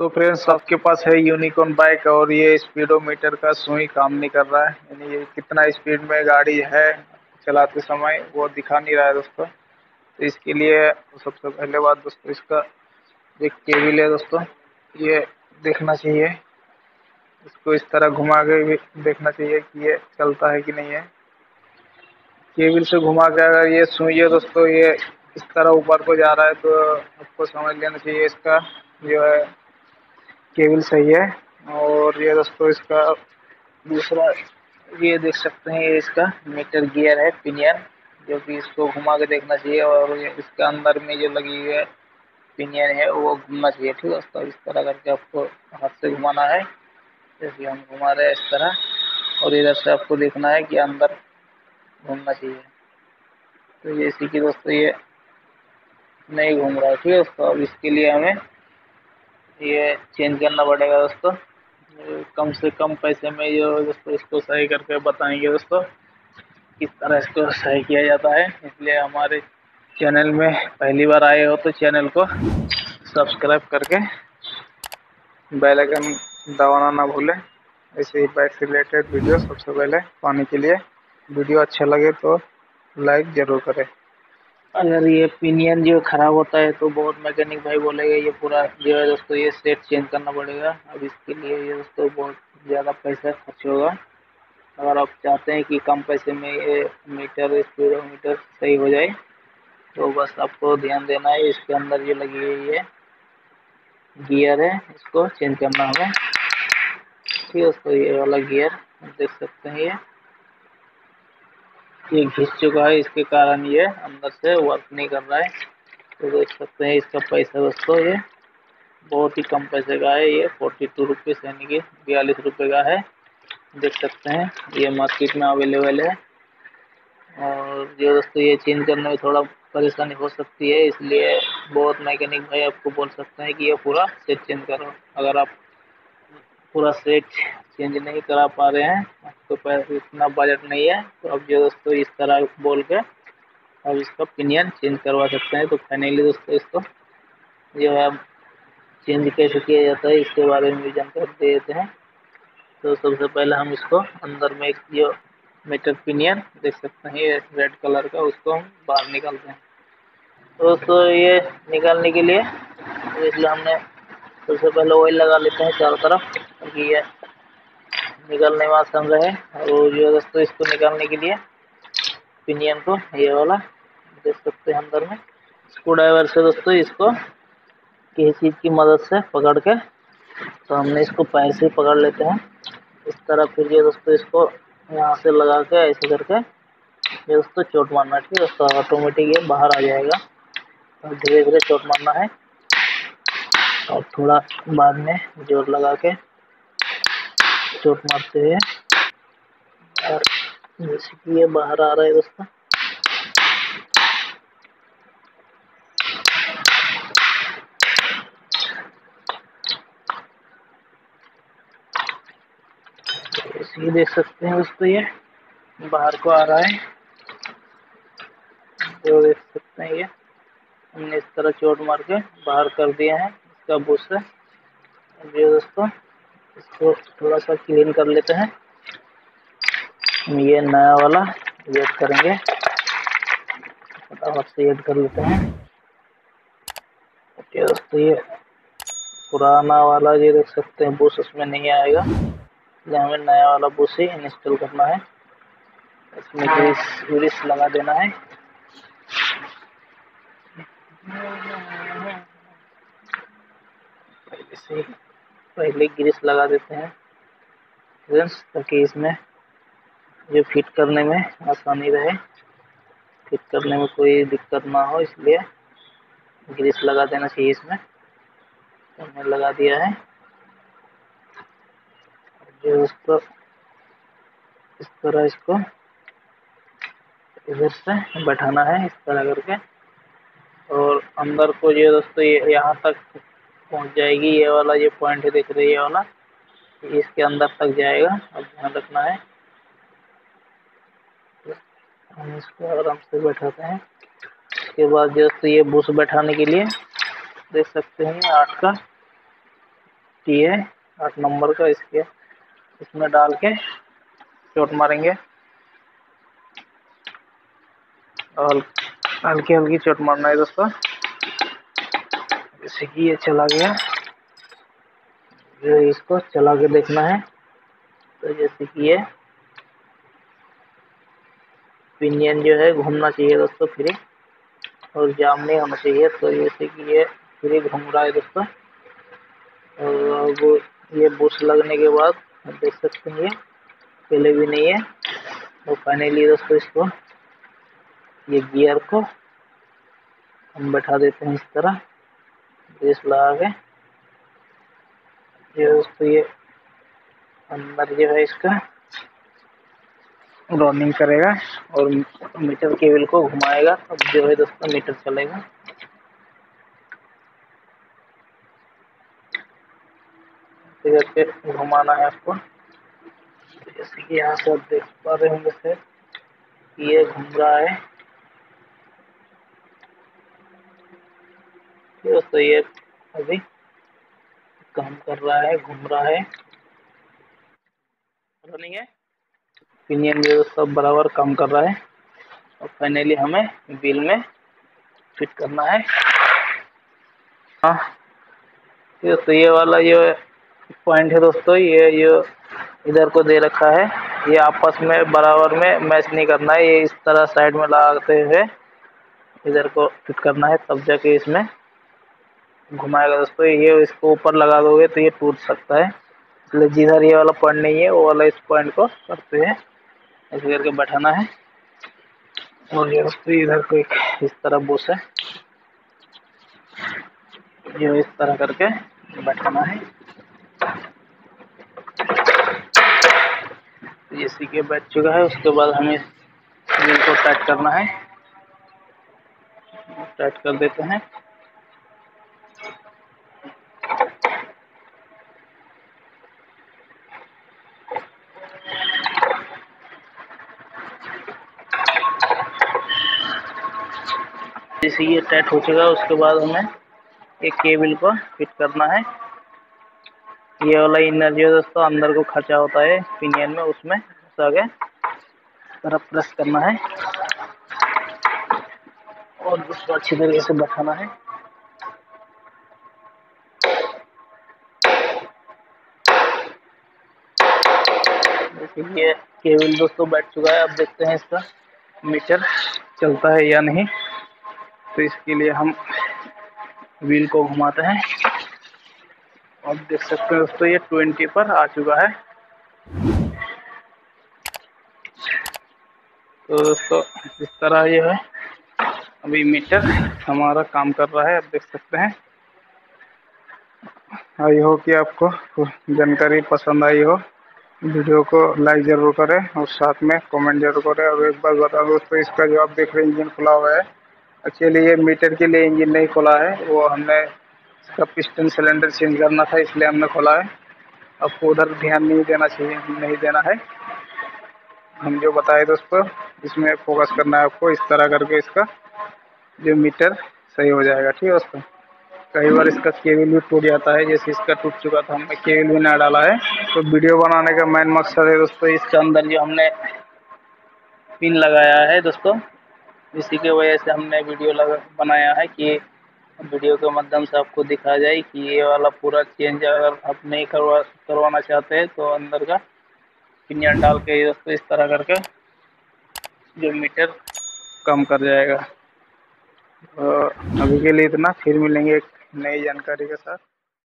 So friends आपके पास है unicorn bike और ये स्पीडोमीटर का सुई काम नहीं कर रहा है। यानी ये कितना स्पीड में गाड़ी है चलाते समय, वो दिखा नहीं रहा है दोस्तों। तो इसके लिए सबसे पहले बात दोस्तों, इसका एक केबिल है दोस्तों, ये देखना चाहिए। इसको इस तरह घुमा के भी देखना चाहिए कि ये चलता है कि नहीं है। केबिल से घुमा के अगर ये है दोस्तों, ये इस तरह ऊपर को जा रहा है तो आपको समझ लेना चाहिए इसका जो है केबल सही है। और ये दोस्तों इसका दूसरा ये देख सकते हैं, ये इसका मीटर गियर है पिनियन जो कि इसको घुमा के देखना चाहिए और इसके अंदर में जो लगी हुई है पिनियन है, वो घूमना चाहिए, ठीक है दोस्तों? इस तरह करके आपको हाथ से घुमाना है। जैसे हम घुमा रहे हैं इस तरह, और इधर से आपको देखना है कि अंदर घूमना चाहिए। तो जैसे कि दोस्तों ये नहीं घूम रहा है, ठीक है दोस्तों? अब इसके लिए हमें ये चेंज करना पड़ेगा दोस्तों। कम से कम पैसे में ये दोस्तों इसको सही करके बताएँगे दोस्तों, किस तरह इसको सही किया जाता है। इसलिए हमारे चैनल में पहली बार आए हो तो चैनल को सब्सक्राइब करके बेल आइकन दबाना ना भूलें। ऐसे ही बाइक से रिलेटेड वीडियो सबसे पहले पाने के लिए। वीडियो अच्छा लगे तो लाइक ज़रूर करें। अगर ये पिनियन जो खराब होता है तो बहुत मैकेनिक भाई बोलेगा, ये पूरा जो है दोस्तों, ये सेट चेंज करना पड़ेगा। अब इसके लिए ये दोस्तों बहुत ज़्यादा पैसा खर्च होगा। अगर आप चाहते हैं कि कम पैसे में ये मीटर स्पीडोमीटर सही हो जाए तो बस आपको ध्यान देना है, इसके अंदर जो लगी हुई है गियर है, इसको चेंज करना होगा। ठीक है दोस्तों, ये वाला गियर देख सकते हैं। ये ये घिस चुका है, इसके कारण ये अंदर से वर्क नहीं कर रहा है। तो देख सकते हैं इसका पैसा दोस्तों, ये बहुत ही कम पैसे का है, ये फोर्टी टू रुपीज़ यानी कि बयालीस रुपये का है। देख सकते हैं, ये मार्केट में अवेलेबल है। और ये दोस्तों, ये चेंज करने में थोड़ा परेशानी हो सकती है, इसलिए बहुत मैकेनिक भाई आपको बोल सकते हैं कि ये पूरा सेट चेंज करो। अगर आप पूरा सेट चेंज नहीं करा पा रहे हैं। तो पैसे इतना बजट नहीं है। तो अब जो दोस्तों इस तरह बोल के अब इसका पिनियन चेंज करवा सकते हैं। तो फाइनली दोस्तों इसको जो है चेंज कैसे किया जाता है, इसके बारे में भी जानकारी दे देते हैं। तो सबसे पहले हम इसको अंदर में एक जो मीटर पिनियन देख सकते हैं, ये रेड कलर का, उसको हम बाहर निकालते हैं। तो दोस्तों ये निकालने के लिए इसलिए हमने सबसे पहले ऑयल लगा लेते हैं चारों तरफ़, ताकि ये निकलने में आसान रहे। और जो दोस्तों, इसको निकालने के लिए पिनियन को, ये वाला, देख सकते हैं अंदर में। स्क्रू ड्राइवर से दोस्तों, इसको किसी चीज़ की मदद से पकड़ के तो हमने इसको पैर से पकड़ लेते हैं। इस तरह फिर ये दोस्तों, इसको यहाँ से लगा के, ऐसे करके, ये दोस्तों, चोट मारना ठीक है दोस्तों ऑटोमेटिक ये बाहर आ जाएगा। धीरे धीरे चोट मारना है। और थोड़ा बाद में ज़ोर लगा के चोट मारते हुए। और जैसे कि ये बाहर आ रहा है दोस्तों ये देख सकते हैं दोस्तों ये बाहर को आ रहा है। जो देख सकते हैं ये हमने इस तरह चोट मार के बाहर कर दिया है। इसका बुश है। ये दोस्तों, इसको थोड़ा सा क्लीन कर लेते हैं। ये नया वाला ऐड करेंगे। फटाफट से ऐड कर लेते हैं। ओके दोस्तों, ये पुराना वाला, ये देख सकते हैं बुश उसमें नहीं आएगा। इसलिए हमें नया वाला बुश ही इंस्टॉल करना है। इसमें ग्रीस ग्रीस लगा देना है। पहले पहले ग्रीस लगा देते हैं। फ्रेंड्स, ताकि इसमें जो फिट करने में आसानी रहे। फिट करने में कोई दिक्कत ना हो, इसलिए ग्रीस लगा देना चाहिए इसमें। तो हमने लगा दिया है। जो इसको, इस तरह इसको इधर से बैठाना है, इस तरह करके। और अंदर को जो दोस्तों, ये यहाँ तक पहुँच जाएगी, ये वाला ये पॉइंट दिख रही है वाला। इसके अंदर तक जाएगा, अब ध्यान रखना है। हम इसको आराम से बैठाते हैं। उसके बाद दोस्तों ये बुश बैठाने के लिए देख सकते हैं, आठ का टी है, आठ नंबर का इसके। इसमें डाल के चोट मारेंगे। और हल्की हल्की चोट मारना है दोस्तों। जैसे कि ये चला गया। ये इसको चला के देखना है। तो जैसे कि ये पिनियन जो है घूमना चाहिए दोस्तों, फ्री। और जाम नहीं होना चाहिए। तो जैसे कि ये फ्री घूम रहा है दोस्तों। और वो ये बुश लगने के बाद देख सकते हैं ये। पहले भी नहीं है। और फाइनली दोस्तों इसको, ये गियर को हम बैठा देते हैं इस तरह। ग्रीस लगा के ये दोस्तों ये अंदर जो है इसका रनिंग करेगा और मीटर केबल को घुमाएगा। अब जो है दोस्तों मीटर चलेगा। करके घुमाना है आपको। जैसे कि यहाँ से आप देख पा रहे होंगे सर, ये घूम रहा है। दोस्तों ये अभी काम कर रहा है, घूम रहा है। रनिंग है। पिनियन जो सब बराबर काम कर रहा है। और फाइनली हमें बिल में फिट करना है। हाँ। तो ये वाला जो पॉइंट है दोस्तों, ये जो इधर को दे रखा है। ये आपस में बराबर में मैच नहीं करना है। ये इस तरह साइड में लगाते हुए इधर को फिट करना है, तब जाके इसमें घुमाएगा दोस्तों ये इसको ऊपर लगा दोगे तो ये टूट सकता है। इसलिए जिधर ये वाला पॉइंट नहीं है, वो वाला इस पॉइंट को करते हैं। ऐसे करके बैठाना है। और ये दोस्तों इधर को एक इस तरह बुश है। ये इस तरह करके बैठाना है। ये सी के बैठ चुका है। उसके बाद हमें को टाइट करना है। टाइट कर देते हैं। जैसे ये टाइट हो चुका है, उसके बाद हमें एक केबल को फिट करना है। ये वाला इनर जो दोस्तों, अंदर को खर्चा होता है पिनियन में उसमें उस आगे तरफ़ प्रेस करना है। और उसको अच्छी तरीके से बैठाना है। ये केबल दोस्तों बैठ चुका है अब देखते हैं इसका मीटर चलता है या नहीं। तो इसके लिए हम व्हील को घुमाते हैं। आप देख सकते हैं दोस्तों, ये ट्वेंटी पर आ चुका है। तो दोस्तों, इस तरह ये है। अभी मीटर हमारा काम कर रहा है, आप देख सकते हैं। आई हो कि आपको जानकारी पसंद आई हो। वीडियो को लाइक ज़रूर करें और साथ में कमेंट ज़रूर करें। और एक बार बता दोस्तों, इसका जो आप देख रहे हैं इंजन खुला हुआ है। एक्चुअली ये मीटर के लिए इंजन नहीं खोला है। वो हमने इसका पिस्टन सिलेंडर चेंज करना था, इसलिए हमने खोला है। आपको उधर ध्यान नहीं देना चाहिए, नहीं देना है। हम जो बताए दोस्तों इसमें फोकस करना है आपको, इस तरह करके इसका जो मीटर सही हो जाएगा, ठीक है दोस्तों? कई बार इसका केबल भी टूट जाता है, जैसे इसका टूट चुका था, हमने केबल भी ना डाला है। तो वीडियो बनाने का मेन मकसद है दोस्तों, इसके अंदर जो हमने पिन लगाया है दोस्तों इसी के वजह से हमने वीडियो लगा, बनाया है कि वीडियो के माध्यम से आपको दिखाया जाए कि ये वाला पूरा चेंज अगर आप नहीं करवा, करवाना चाहते हैं तो अंदर का पिनियन डाल के दोस्तों इस तरह करके जो मीटर कम कर जाएगा। तो अभी के लिए इतना, फिर मिलेंगे एक नई जानकारी के साथ।